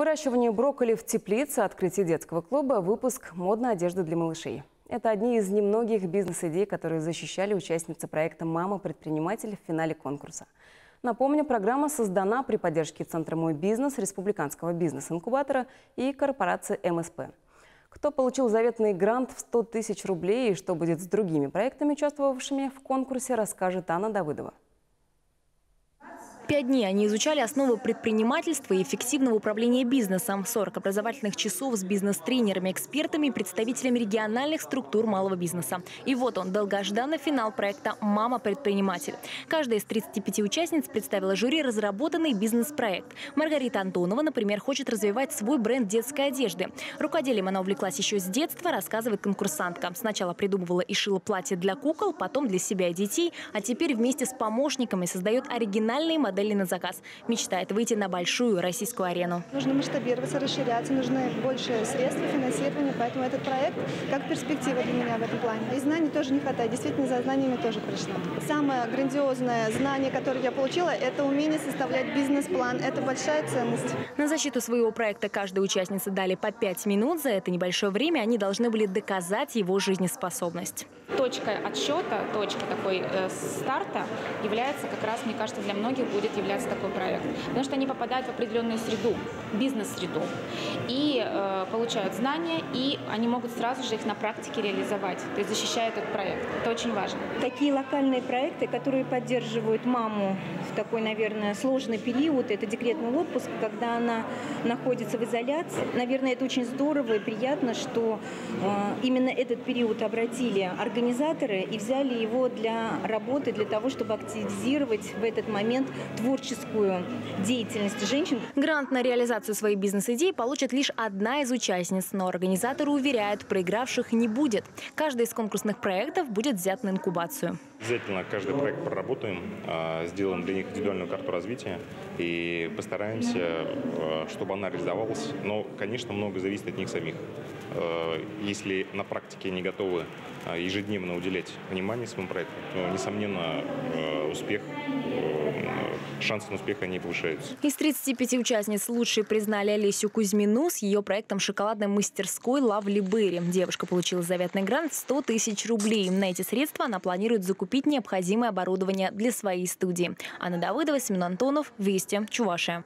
Выращивание брокколи в теплице, открытие детского клуба, выпуск модной одежды для малышей. Это одни из немногих бизнес-идей, которые защищали участницы проекта «Мама-предприниматель» в финале конкурса. Напомню, программа создана при поддержке Центра «Мой бизнес», Республиканского бизнес-инкубатора и корпорации МСП. Кто получил заветный грант в 100 тысяч рублей и что будет с другими проектами, участвовавшими в конкурсе, расскажет Анна Давыдова. Пять дней они изучали основы предпринимательства и эффективного управления бизнесом. 40 образовательных часов с бизнес-тренерами, экспертами и представителями региональных структур малого бизнеса. И вот он, долгожданный финал проекта «Мама-предприниматель». Каждая из 35 участниц представила жюри разработанный бизнес-проект. Маргарита Антонова, например, хочет развивать свой бренд детской одежды. Рукоделием она увлеклась еще с детства, рассказывает конкурсантка. Сначала придумывала и шила платье для кукол, потом для себя и детей, а теперь вместе с помощниками создает оригинальные модели модели на заказ. Мечтает выйти на большую российскую арену. Нужно масштабироваться, расширяться, нужны больше средств финансирования, поэтому этот проект как перспектива для меня в этом плане. И знаний тоже не хватает, действительно за знаниями тоже пришла. Самое грандиозное знание, которое я получила, это умение составлять бизнес-план. Это большая ценность. На защиту своего проекта каждой участнице дали по пять минут. За это небольшое время они должны были доказать его жизнеспособность. Точкой отсчета, точкой такой э, старта является как раз, мне кажется, для многих будет будет являться такой проект. Потому что они попадают в определенную среду, бизнес-среду, и э, получают знания, и они могут сразу же их на практике реализовать, то есть защищая этот проект. Это очень важно. Такие локальные проекты, которые поддерживают маму такой, наверное, сложный период, это декретный отпуск, когда она находится в изоляции. Наверное, это очень здорово и приятно, что э, именно этот период обратили организаторы и взяли его для работы, для того, чтобы активизировать в этот момент творческую деятельность женщин. Грант на реализацию своей бизнес-идеи получит лишь одна из участниц, но организаторы уверяют, проигравших не будет. Каждый из конкурсных проектов будет взят на инкубацию. Обязательно каждый проект проработаем, а, сделаем для них индивидуальную карту развития и постараемся, а, чтобы она реализовалась. Но, конечно, много зависит от них самих. А, если на практике не готовы ежедневно уделять внимание своему проекту, то, несомненно, успех шансы на успех они повышаются. Из 35 участниц лучшие признали Олесю Кузьмину с ее проектом шоколадной мастерской «Лавли Берри». Девушка получила заветный грант в 100 тысяч рублей. На эти средства она планирует закупить необходимое оборудование для своей студии. Анна Давыдова, Семен Антонов, Вести, Чувашия.